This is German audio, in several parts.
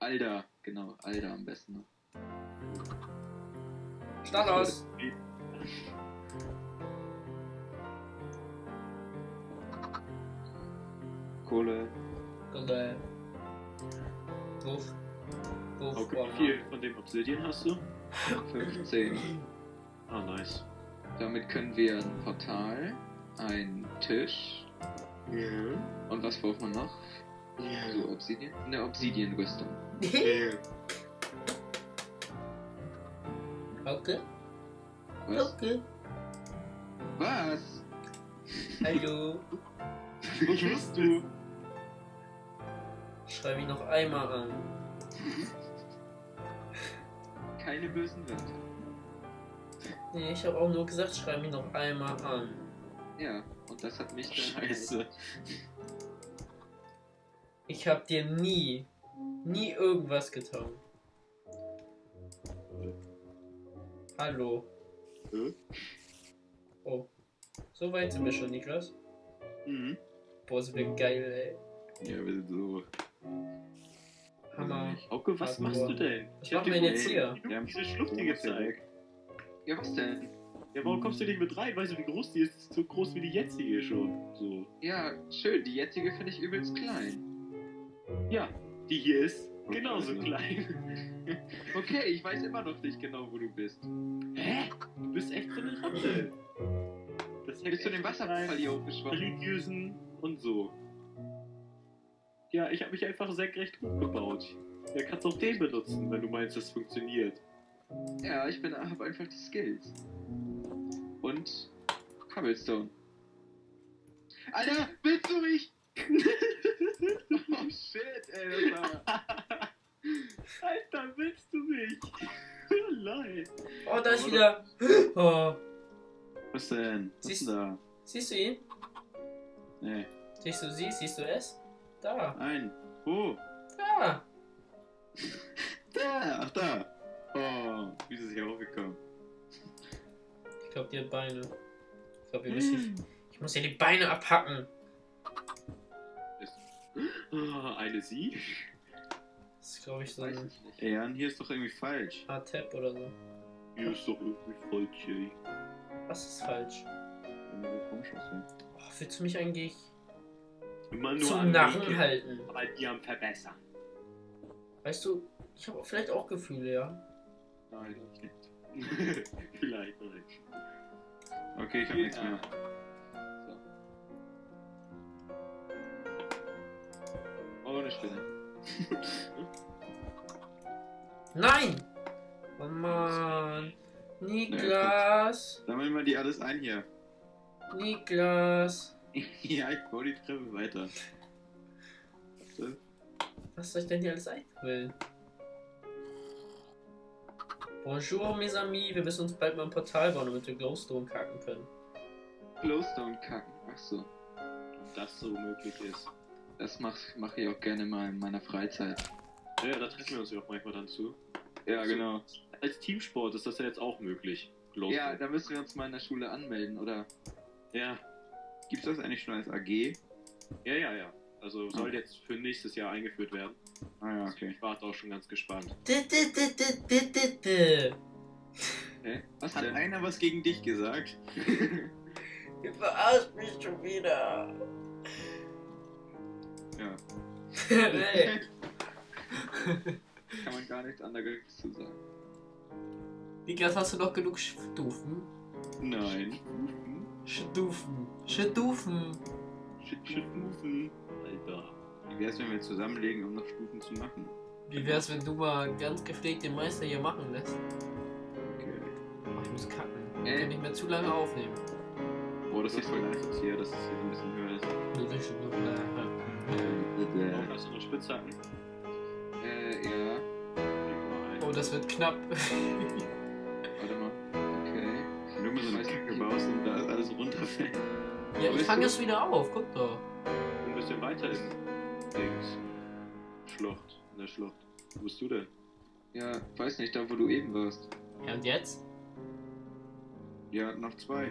Alter, genau, Alter am besten noch. Start aus. Kohle. Kohle. Wurf. Wurf. Okay, wie viel von dem Obsidian hast du? 15. Ah, nice. Damit können wir ein Portal, ein Tisch Ja. und was braucht man noch? So, Obsidian? Eine Obsidian-Rüstung. Okay. Was? Okay. Was? Hallo. Wo bist du? Schreib mich noch einmal an. Keine bösen Wörter. Nee, ich habe auch nur gesagt, schreib mich noch einmal an. Ja, und das hat mich dann Scheiße. Ich hab dir nie, nie irgendwas getan. Hallo. Hä? Oh. So weit sind wir schon, Niklas. Mhm. Boah, sind wir geil, ey. Ja, wir sind so. Hammer. Hauke, was Hallo. machst du denn? Was Ich hab machen wir dir denn jetzt hier? Wir haben diese Schlucht hier gezeigt. Ja, was denn? Ja, warum kommst du nicht mit rein? Weißt du, wie groß die ist? Die ist so groß wie die jetzige schon. So. Ja, schön, die jetzige finde ich übelst klein. Ja, die hier ist genauso Okay. klein. Okay, ich weiß immer noch nicht genau, wo du bist. Hä? Du bist echt so eine Ratte. Das Bist du den Wasserfall hier hochgeschwommen? religiösen und so. Ja, ich habe mich einfach senkrecht hochgebaut. Ja, kannst auch den benutzen, wenn du meinst, das funktioniert. Ja, ich bin, hab einfach die Skills. Und Cobblestone. Alter, willst du mich? oh shit, ey. Alter, willst du mich? Leid. Oh, da ist wieder. Oh. Was denn? Was Siehst- denn da? Siehst du ihn? Nee. Siehst du sie? Siehst du es? Da. Nein. Wo? Da. Da. Ach, da. Oh, wie ist es hier hochgekommen? Ich glaube, die hat Beine. Ich glaube, wir müssen. Ich muss ihr die Beine abhacken. Oh, eine sie? Das ist, glaube ich, so ein. Jan, hier ist doch irgendwie falsch. A-Tap oder so. Hier ist doch irgendwie falsch, ey. Was ist falsch? Oh, willst du mich eigentlich Immer nur zum Narren halten? Aber die am Verbessern. Weißt du, ich habe vielleicht auch Gefühle, ja. Nein, ich nicht. Vielleicht nicht. Okay, ich hab nichts mehr. Spinne. Nein! Oh Mann. Niklas. Sammeln wir die alles ein hier. Niklas. ja, ich baue die Treppe weiter. Was soll ich denn hier alles einsammeln? Bonjour, mes amis. Wir müssen uns bald mal ein Portal bauen, damit wir Glowstone kacken können. Glowstone kacken. Ach so. Ob das so möglich ist. Das mache mach ich auch gerne mal in meiner Freizeit. Ja, da treffen wir uns ja auch manchmal dann zu. Ja, genau. Als Teamsport ist das ja jetzt auch möglich. Glowstone. Ja, da müssen wir uns mal in der Schule anmelden, oder? ja, Gibt's das eigentlich schon als AG? ja, ja, ja. Also soll jetzt für nächstes Jahr eingeführt werden. Ah ja, okay. Ich warte auch schon ganz gespannt. Hä? Was Hat denn? einer was gegen dich gesagt? Ihr verarscht mich schon wieder. Ja. hey. Kann man gar nichts anderes zu sagen. Niklas, hast du noch genug Stufen? Nein. Stufen. Stufen. Stufen. Alter. Wie wär's, wenn wir zusammenlegen, um noch Stufen zu machen? Wie wär's, wenn du mal ganz gepflegt den Meister hier machen lässt? Okay. Oh, ich muss kacken. Ich Äh. kann nicht mehr zu lange aufnehmen. Boah, das ist voll nice jetzt hier, dass es hier so ein bisschen höher ist. Das ist schon noch- Oh, hast du noch Spitzhacken? Äh, ja. Oh, das wird knapp. Warte mal. Okay. Du mal so eine Kacke baust und da alles runterfällt. Ja, ich fange du? es wieder auf. Guck doch. Ein bisschen weiter in Dings. Schlucht. In der Schlucht. Wo bist du denn? Ja, weiß nicht, da wo du eben warst. Ja, und jetzt? Ja, noch zwei.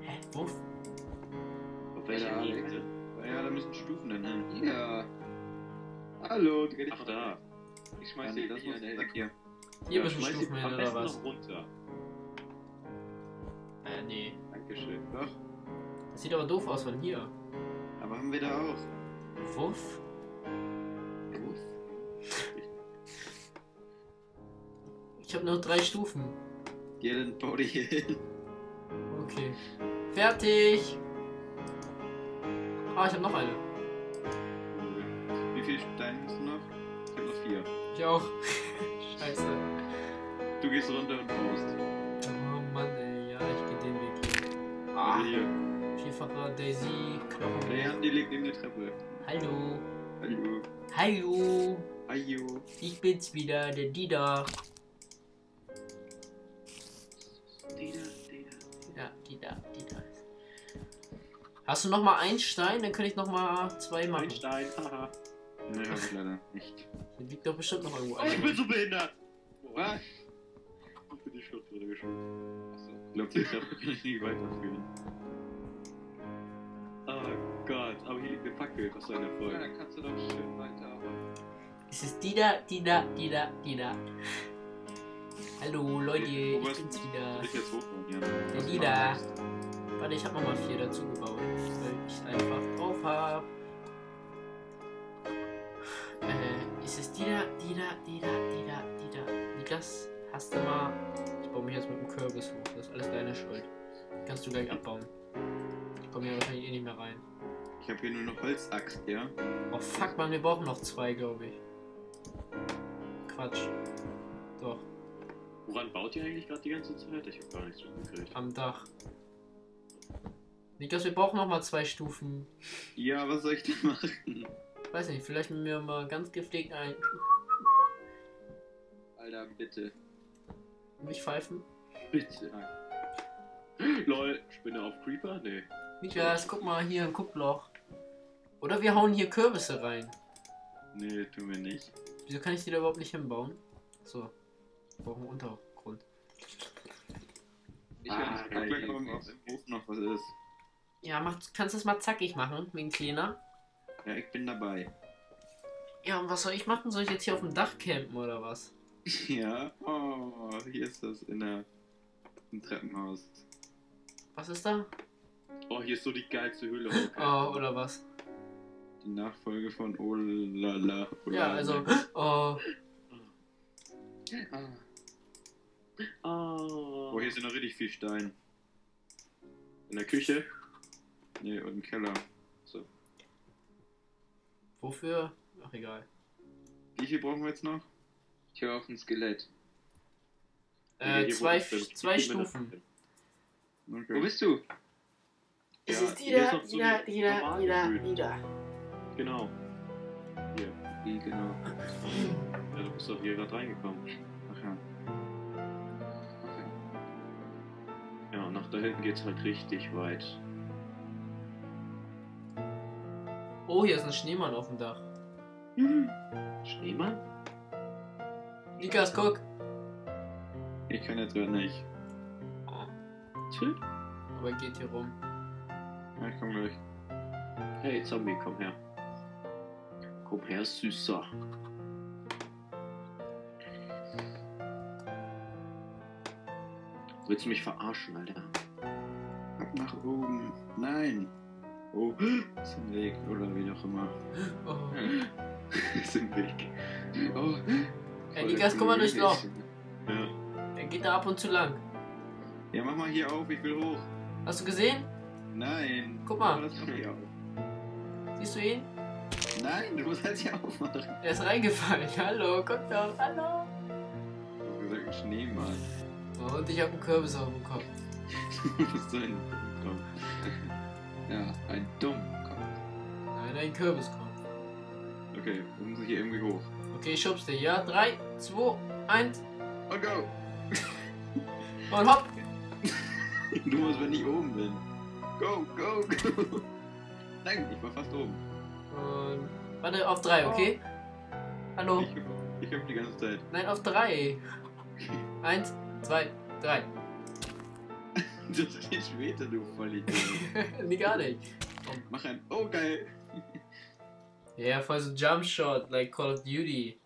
Hä? Wo? Auf welcher? Ebene? Ja, da müssen Stufen dann hin. Ja. Ach Hallo, dreh dich Ach da. Ich Ja, schmeiß dir das muss weg hier. Hier Ja, sie Stufen hin, oder was? noch runter. Äh, nee. Dankeschön. Doch, Das sieht aber doof aus von hier. aber haben wir da auch. Wuff. Ich habe nur drei Stufen. Geh dann bau hier hin. Okay. Fertig. Ah, ich habe noch eine. Wie viele Steine hast du noch? Ich hab noch vier. Ich auch. Scheiße. Du gehst runter und baust. Oh Mann, ey. Ja, ich gehe den Weg hier. Ah. Ah, Hier. vierfacher Daisy, Knochen. Jan, die liegt neben der Treppe. Hallo. Hallo. Hallo. Hallo. Ich bin's wieder, der Dida. Dida, Dida. Ja, Dida, Dida. Hast du noch mal einen Stein? Dann könnte ich noch mal zwei machen. Einstein, haha. Ne, hab ich leider nicht. Hier liegt doch bestimmt noch irgendwo Oh, ich bin so behindert! Was? Ich bin die Schlucht wieder geschoben. Achso. Ich glaube, die Treppe kann ich nicht weiterführen. Oh Gott, aber hier liegt eine Fackel. Was soll ein Ja, Erfolg? dann kannst du doch schön weiterarbeiten. Es ist Dida, Dida, Dida, Dida. Hallo Leute, Okay, wo ich warst bin's du? wieder. Soll ich jetzt hochbauen, Jan? Der Was Dida. Warte, ich hab noch mal vier dazu gebaut, weil ich einfach drauf hab. Äh, ist es Dida, Dida, Dida, Dida, Dida. Niklas, hast du mal. Ich baue mich jetzt mit dem Kürbis hoch. Das ist alles deine Schuld. Kannst du gleich abbauen. Ich komme hier wahrscheinlich eh nicht mehr rein. Ich habe hier nur noch Holzaxt, ja? Oh fuck, man, wir brauchen noch zwei, glaube ich. Quatsch. Doch, Woran baut ihr eigentlich gerade die ganze Zeit? Ich hab gar nichts mitgekriegt. am Dach. Niklas, wir brauchen noch mal zwei Stufen. Ja, was soll ich da machen? Weiß nicht, vielleicht mit mir mal ganz gepflegt ein. Alter, bitte. Nicht pfeifen. Bitte. Lol, Spinne auf Creeper? Nee. Niklas, guck mal hier ein Guckloch. Oder wir hauen hier Kürbisse rein. Nee, tun wir nicht. Wieso kann ich die da überhaupt nicht hinbauen? So. Wir brauchen einen Untergrund. Ich Ah, werde Ich guck gleich mal, ob im Hof noch was ist. Ja, mach, kannst du das mal zackig machen, wegen Kleiner? Ja, ich bin dabei. Ja, und was soll ich machen? Soll ich jetzt hier auf dem Dach campen oder was? Ja, oh, hier ist das in der im Treppenhaus. Was ist da? Oh, hier ist so die geilste Höhle. Okay. Oh, oder was? Die Nachfolge von Olala. Ja, also. Oh. Oh. Oh, hier sind noch richtig viel Stein. In der Küche? Nee, und im Keller. So. Wofür? Ach, egal. Wie viel brauchen wir jetzt noch? ich höre auf ein Skelett. Äh, wo zwei, zwei Stufen. denn. Wo Okay. bist du? Es Ja, ist hier ist wieder, noch so wieder, eine wieder, normale wieder, Höhle. wieder. Genau. Hier. Wie genau? Ja, du bist doch hier gerade reingekommen. Ach ja. Okay. Ja, und nach da hinten geht's halt richtig weit. Oh, hier ist ein Schneemann auf dem Dach. Schneemann? Nikas, guck. Ich kann jetzt gerade nicht. Tschüss. aber er geht hier rum. Ja, ich komm gleich. Hey, Zombie, komm her. Komm her, Süßer. Willst du mich verarschen, Alter? Ab nach oben. Nein. Oh, ist im Weg oder wie auch immer. Oh. ist im Weg. Oh, Ey, Nikas, guck mal durchs Loch. Ja. Er geht da ab und zu lang. ja, mach mal hier auf, ich will hoch. Hast du gesehen? Nein. Guck mal. Das doch hier auf. Siehst du ihn? Nein, du musst halt hier aufmachen. Er ist reingefallen. Hallo, guck doch. Hallo. Du hast gesagt, ein Schneemann. Oh, und ich hab einen Kürbis auf dem Kopf. Du bist so ein Dummkopf. Ja, ein Dummkopf. Nein, ein Kürbiskopf. Okay, wir müssen hier irgendwie hoch. Okay, ich schub's dir. Ja, 3, 2, 1 Und go! und hopp. Du musst, wenn ich oben bin. Go, go, go! Nein, ich war fast oben. Und warte, auf 3, okay? Hallo? Ich, ich hüpf die ganze Zeit. Nein, auf 3. 1, 2, 3. Das geht später, du Vollidiot. nee, gar nicht. Mach ein. Oh, geil! Ja, voll so Jump Shot, like Call of Duty.